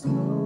slow.